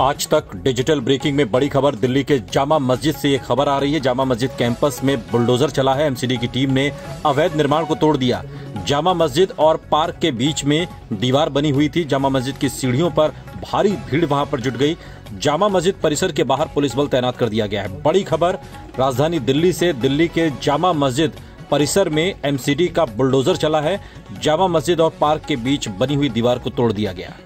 आज तक digital breaking में बड़ी खबर दिल्ली के जामा मस्जिद से ये खबर आ रही है। जामा मस्जिद कैंपस में बुलडोजर चला है। एमसीडी की टीम ने अवैध निर्माण को तोड़ दिया। जामा मस्जिद और पार्क के बीच में दीवार बनी हुई थी। जामा मस्जिद की सीढ़ियों पर भारी भीड़ वहाँ पर जुट गई। जामा मस्जिद परिसर के बाहर पुलिस बल तैनात कर दिया गया है। बड़ी खबर, राजधानी दिल्ली से दिल्ली के जामा मस्जिद परिसर में एमसीडी का बुलडोजर चला है। जामा मस्जिद और पार्क के बीच बनी हुई दीवार को तोड़ दिया गया।